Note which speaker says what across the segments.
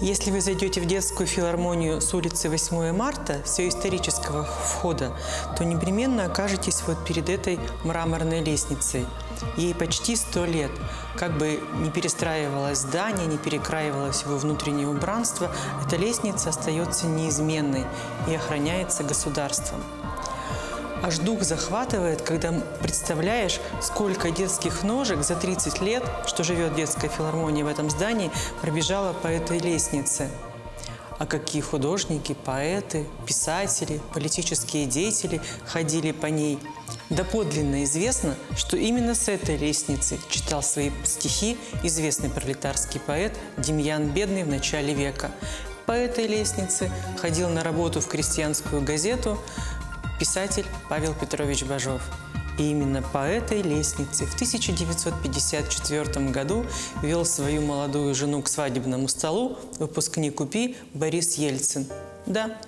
Speaker 1: Если вы зайдете в детскую филармонию с улицы 8 марта, все исторического входа, то непременно окажетесь вот перед этой мраморной лестницей. Ей почти сто лет. Как бы не перестраивалось здание, не перекраивалось его внутреннее убранство, эта лестница остается неизменной и охраняется государством. Аж дух захватывает, когда представляешь, сколько детских ножек за 30 лет, что живет детская филармония в этом здании, пробежала по этой лестнице. А какие художники, поэты, писатели, политические деятели ходили по ней. Доподлинно известно, что именно с этой лестницы читал свои стихи известный пролетарский поэт Демьян Бедный в начале века. По этой лестнице ходил на работу в крестьянскую газету писатель Павел Петрович Бажов. И именно по этой лестнице в 1954 году вел свою молодую жену к свадебному столу выпускник УПИ Борис Ельцин. Да,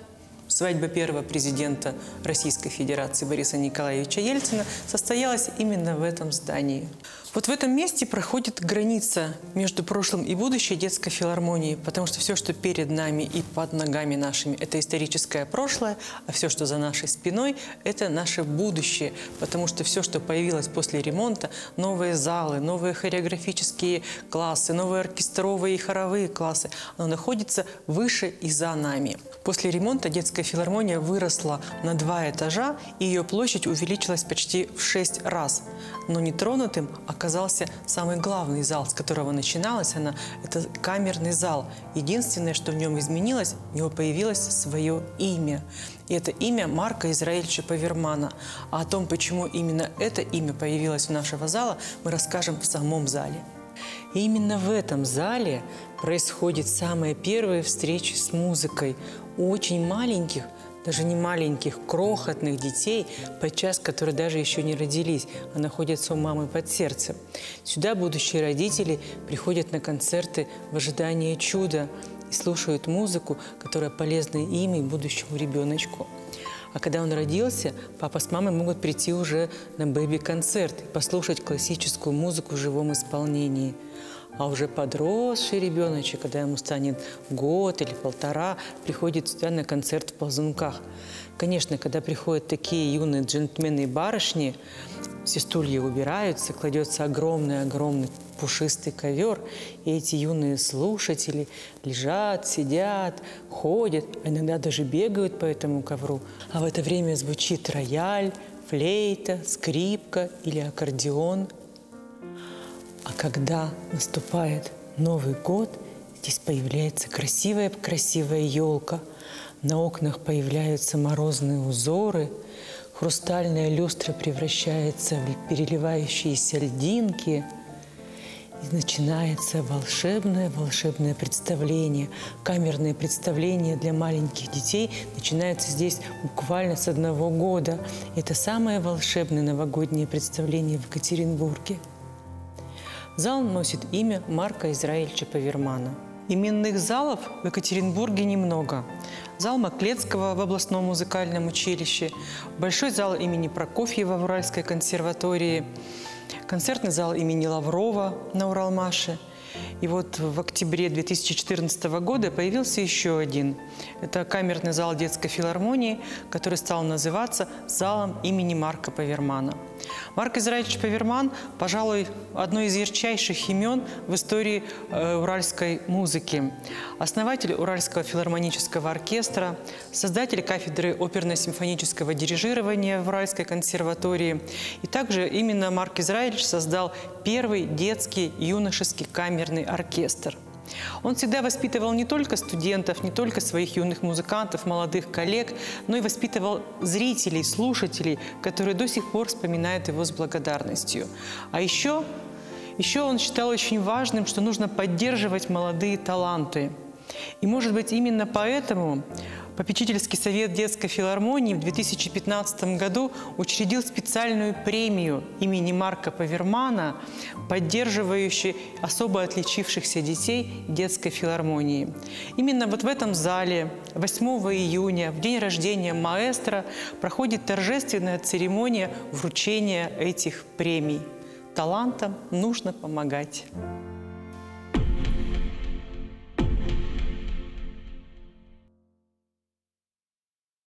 Speaker 1: свадьба первого президента Российской Федерации Бориса Николаевича Ельцина состоялась именно в этом здании. Вот в этом месте проходит граница между прошлым и будущей детской филармонии, потому что все, что перед нами и под ногами нашими, это историческое прошлое, а все, что за нашей спиной, это наше будущее, потому что все, что появилось после ремонта, новые залы, новые хореографические классы, новые оркестровые и хоровые классы, оно находится выше и за нами. После ремонта детская филармония выросла на два этажа, и ее площадь увеличилась почти в шесть раз. Но нетронутым оказался самый главный зал, с которого начиналась она. Это камерный зал. Единственное, что в нем изменилось, у него появилось свое имя. И это имя Марка Израильевича Павермана. А о том, почему именно это имя появилось у нашего зала, мы расскажем в самом зале. И именно в этом зале происходит самая первая встреча с музыкой очень маленьких, даже не маленьких, крохотных детей, подчас которые даже еще не родились, а находятся у мамы под сердцем. Сюда будущие родители приходят на концерты в ожидании чуда и слушают музыку, которая полезна им и будущему ребеночку. А когда он родился, папа с мамой могут прийти уже на бэби-концерт и послушать классическую музыку в живом исполнении – а уже подросший ребеночек, когда ему станет год или полтора, приходит сюда на концерт в ползунках. Конечно, когда приходят такие юные джентльмены и барышни, все стулья убираются, кладется огромный-огромный пушистый ковер, и эти юные слушатели лежат, сидят, ходят, а иногда даже бегают по этому ковру. А в это время звучит рояль, флейта, скрипка или аккордеон – а когда наступает Новый год, здесь появляется красивая-красивая елка. На окнах появляются морозные узоры, хрустальная люстра превращается в переливающиеся льдинки – и начинается волшебное-волшебное представление. Камерное представление для маленьких детей начинается здесь буквально с одного года. Это самое волшебное новогоднее представление в Екатеринбурге. Зал носит имя Марка Израильевича Павермана. Именных залов в Екатеринбурге немного. Зал Маклецкого в областном музыкальном училище, большой зал имени Прокофьева в Уральской консерватории, концертный зал имени Лаврова на Уралмаше – и вот в октябре 2014 года появился еще один. Это камерный зал детской филармонии, который стал называться залом имени Марка Павермана. Марк Израильевич Паверман, пожалуй, одно из ярчайших имен в истории э, уральской музыки. Основатель Уральского филармонического оркестра, создатель кафедры оперно-симфонического дирижирования в Уральской консерватории. И также именно Марк Израильевич создал первый детский юношеский камерный оркестр. Он всегда воспитывал не только студентов, не только своих юных музыкантов, молодых коллег, но и воспитывал зрителей, слушателей, которые до сих пор вспоминают его с благодарностью. А еще, еще он считал очень важным, что нужно поддерживать молодые таланты. И, может быть, именно поэтому Попечительский совет детской филармонии в 2015 году учредил специальную премию имени Марка Павермана, поддерживающую особо отличившихся детей детской филармонии. Именно вот в этом зале 8 июня, в день рождения маэстро, проходит торжественная церемония вручения этих премий. Талантам нужно помогать.